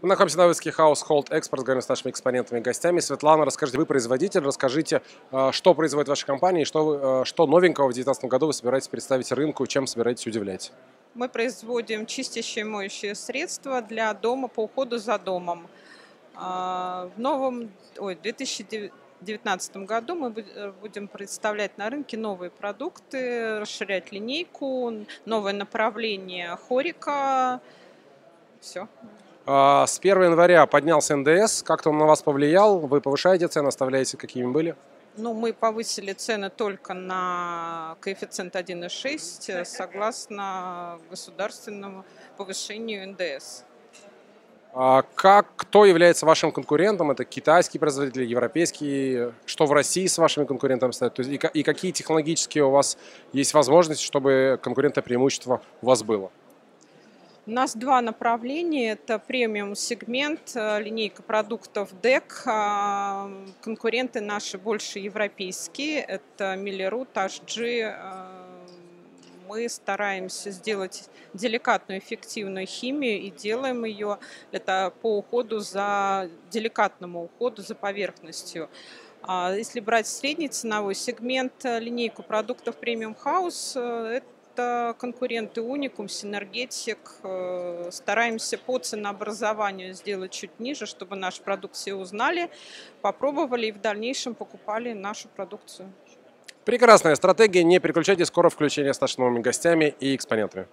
Мы находимся на выставке Household Export, говорим с нашими экспонентами и гостями. Светлана, расскажите, вы производитель, расскажите, э, что производит ваша компания и что, э, что новенького в 2019 году вы собираетесь представить рынку, чем собираетесь удивлять? Мы производим чистящие моющие средства для дома по уходу за домом. А, В новом, ой, 2019 году мы э, будем представлять на рынке новые продукты, расширять линейку, новое направление хорика. Все. А, С 1 января поднялся НДС, как-то он на вас повлиял? Вы повышаете цены, оставляете какими были? Ну, мы повысили цены только на коэффициент 1,6 э, согласно государственному повышению НДС. А Как, кто является вашим конкурентом? Это китайские производители, европейские? Что в России с вашими конкурентами стоит? То есть и, и какие технологические у вас есть возможности, чтобы конкурентное преимущество у вас было? У нас два направления. Это премиум-сегмент, э, линейка продуктов DEC. а, Конкуренты наши больше европейские. Это Миллерут, HG. э, Мы стараемся сделать деликатную, эффективную химию и делаем ее это по уходу за деликатному уходу за поверхностью. А Если брать средний ценовой сегмент, э, линейку продуктов премиум хаус, это это конкуренты Уникум, Синергетик. Э, Стараемся по ценообразованию сделать чуть ниже, чтобы наш продукт все узнали, попробовали и в дальнейшем покупали нашу продукцию. Прекрасная стратегия. Не переключайтесь, скоро включение с нашими гостями и экспонентами.